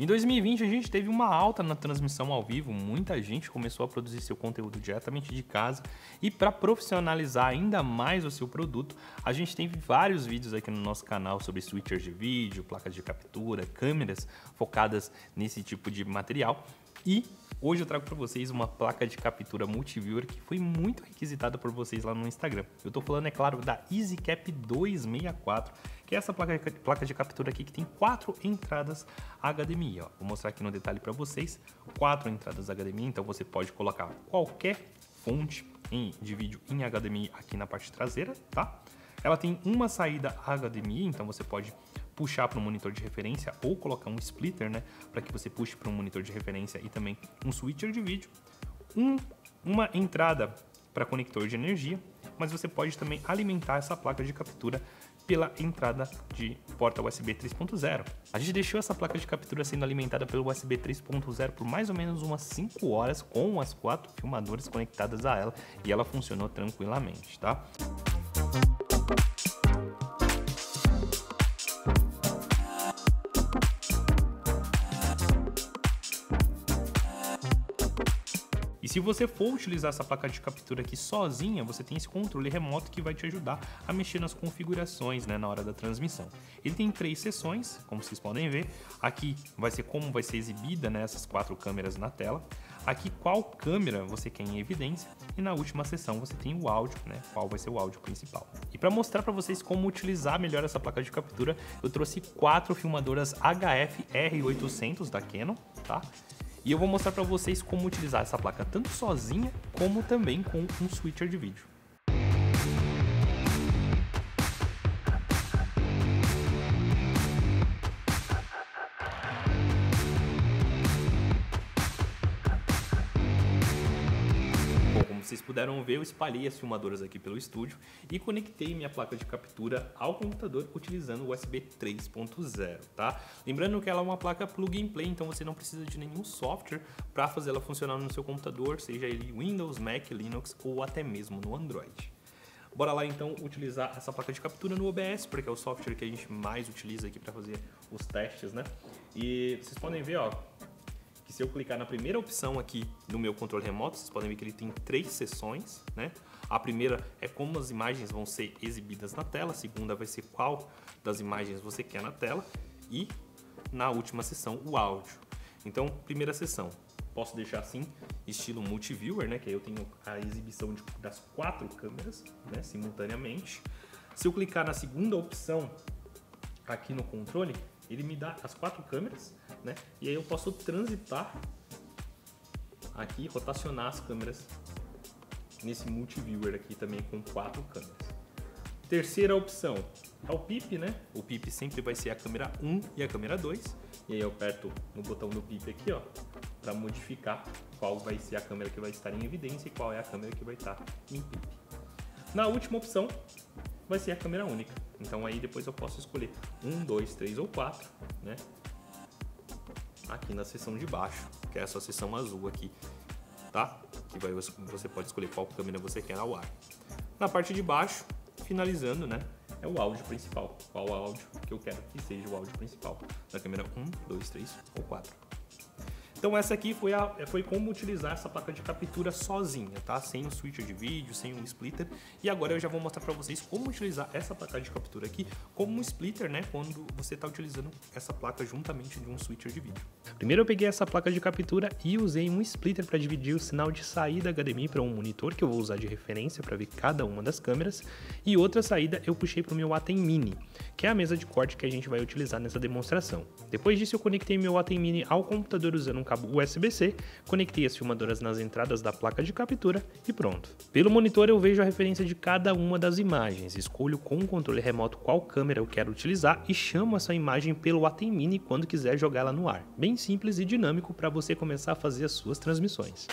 Em 2020 a gente teve uma alta na transmissão ao vivo, muita gente começou a produzir seu conteúdo diretamente de casa. E para profissionalizar ainda mais o seu produto, a gente teve vários vídeos aqui no nosso canal sobre switchers de vídeo, placas de captura, câmeras focadas nesse tipo de material e hoje eu trago para vocês uma placa de captura multiviewer que foi muito requisitada por vocês lá no Instagram. Eu estou falando, é claro, da EasyCap 264, que é essa placa de, placa de captura aqui que tem quatro entradas HDMI. Ó. Vou mostrar aqui no detalhe para vocês, quatro entradas HDMI, então você pode colocar qualquer fonte em, de vídeo em HDMI aqui na parte traseira, tá? Ela tem uma saída HDMI, então você pode puxar para um monitor de referência ou colocar um splitter, né, para que você puxe para um monitor de referência e também um switcher de vídeo, um, uma entrada para conector de energia, mas você pode também alimentar essa placa de captura pela entrada de porta USB 3.0. A gente deixou essa placa de captura sendo alimentada pelo USB 3.0 por mais ou menos umas 5 horas com as quatro filmadoras conectadas a ela e ela funcionou tranquilamente, tá? Se você for utilizar essa placa de captura aqui sozinha, você tem esse controle remoto que vai te ajudar a mexer nas configurações né, na hora da transmissão. Ele tem três sessões, como vocês podem ver. Aqui vai ser como vai ser exibida né, essas quatro câmeras na tela. Aqui qual câmera você quer em evidência e na última sessão você tem o áudio, né? Qual vai ser o áudio principal. E para mostrar para vocês como utilizar melhor essa placa de captura, eu trouxe quatro filmadoras HF R800 da Canon, tá? E eu vou mostrar para vocês como utilizar essa placa tanto sozinha como também com um switcher de vídeo. Vocês puderam ver, eu espalhei as filmadoras aqui pelo estúdio e conectei minha placa de captura ao computador utilizando o USB 3.0, tá? Lembrando que ela é uma placa plug and play, então você não precisa de nenhum software para fazer ela funcionar no seu computador, seja ele Windows, Mac, Linux ou até mesmo no Android. Bora lá então utilizar essa placa de captura no OBS, porque é o software que a gente mais utiliza aqui para fazer os testes, né? E vocês podem ver, ó, se eu clicar na primeira opção aqui no meu controle remoto, vocês podem ver que ele tem três sessões, né? A primeira é como as imagens vão ser exibidas na tela, a segunda vai ser qual das imagens você quer na tela e na última sessão o áudio. Então, primeira sessão, posso deixar assim, estilo multiviewer, né? Que aí eu tenho a exibição de, das quatro câmeras, né? Simultaneamente. Se eu clicar na segunda opção aqui no controle, ele me dá as quatro câmeras, né? E aí eu posso transitar aqui, rotacionar as câmeras nesse multiviewer aqui também com quatro câmeras. Terceira opção é o PIP, né? O PIP sempre vai ser a câmera 1 e a câmera 2. E aí eu aperto no botão do PIP aqui, ó, para modificar qual vai ser a câmera que vai estar em evidência e qual é a câmera que vai estar em PIP. Na última opção vai ser a câmera única. Então aí depois eu posso escolher um, dois, três ou quatro, né? Aqui na seção de baixo, que é essa seção azul aqui, tá? Que vai, você pode escolher qual câmera você quer ao ar. Na parte de baixo, finalizando, né? É o áudio principal. Qual áudio que eu quero que seja o áudio principal da câmera 1, 2, 3 ou 4. Então essa aqui foi, a, foi como utilizar essa placa de captura sozinha, tá? Sem o switcher de vídeo, sem o splitter. E agora eu já vou mostrar para vocês como utilizar essa placa de captura aqui como um splitter, né? Quando você está utilizando essa placa juntamente de um switcher de vídeo. Primeiro eu peguei essa placa de captura e usei um splitter para dividir o sinal de saída HDMI para um monitor que eu vou usar de referência para ver cada uma das câmeras. E outra saída eu puxei para o meu Atem Mini, que é a mesa de corte que a gente vai utilizar nessa demonstração. Depois disso eu conectei meu Atem Mini ao computador usando um cabo USB-C, conectei as filmadoras nas entradas da placa de captura e pronto. Pelo monitor eu vejo a referência de cada uma das imagens, escolho com o controle remoto qual câmera eu quero utilizar e chamo essa imagem pelo Atem Mini quando quiser jogá-la no ar. Bem simples e dinâmico para você começar a fazer as suas transmissões.